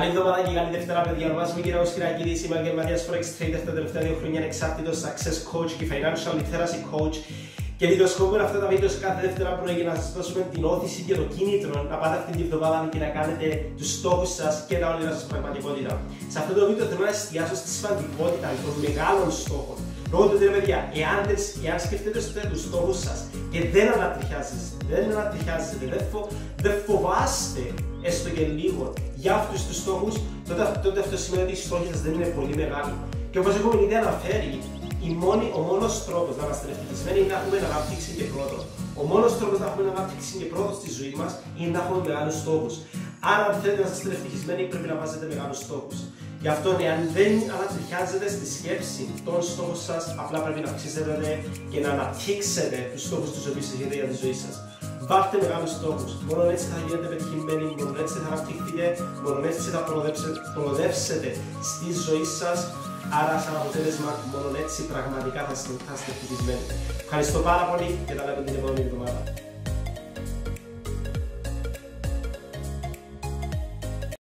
Καλή εβδομάδα και καλή Δευτέρα, παιδιά. Ονομάζομαι κύριο Σκυρακίδη, είμαι επαγγελματία Forex Trader τα τελευταία δύο χρόνια, ανεξάρτητο success coach και financial literacy coach. Και βιντεοσκοπούμε αυτά τα βίντεο κάθε δεύτερα πρωί για να σας δώσουμε την όθηση και το κίνητρο να πάτε αυτή την εβδομάδα και να κάνετε τους στόχους σας και τα όνειρα σας πραγματικότητα. Σε αυτό το βίντεο θέλω να εστιάσω στη σημαντικότητα των μεγάλων στόχων. Λόγω του ότι παιδιά, εάν, εάν σκεφτείτε τους στόχους σας και δεν ανατριχιάζεστε, δεν ανατριχιάζεστε, δεν, φο, δεν φοβάστε έστω και λίγο για αυτούς τους στόχους, τότε, τότε αυτό σημαίνει ότι οι στόχοι σας δεν είναι πολύ μεγάλοι. Και όπως έχουμε ήδη αναφέρει, η μόνη, ο μόνος τρόπος να είμαστε ευτυχισμένοι είναι να έχουμε ανάπτυξη και πρόοδο. Ο μόνος τρόπος να έχουμε ανάπτυξη και πρόοδο στη ζωή μας είναι να έχουμε μεγάλους στόχους. Άρα, αν θέλετε να είστε ευτυχισμένοι, πρέπει να βάζετε μεγάλους στόχους. Γι' αυτό, εάν δεν ανατριχιάζετε στη σκέψη των στόχων σας, απλά πρέπει να αυξήσετε και να αναπτύξετε τους στόχους του οποίου έχετε για τη ζωή σας. Βάλτε μεγάλους στόχους. Μόνο έτσι θα γίνετε πετυχημένοι, μόνο έτσι θα αναπτυχθείτε, μόνο έτσι θα προοδεύσετε στη ζωή σας. Άρα, σαν αποτέλεσμα, μόνο έτσι πραγματικά θα είστε ευτυχισμένοι. Ευχαριστώ πάρα πολύ και τα λέμε την επόμενη εβδομάδα.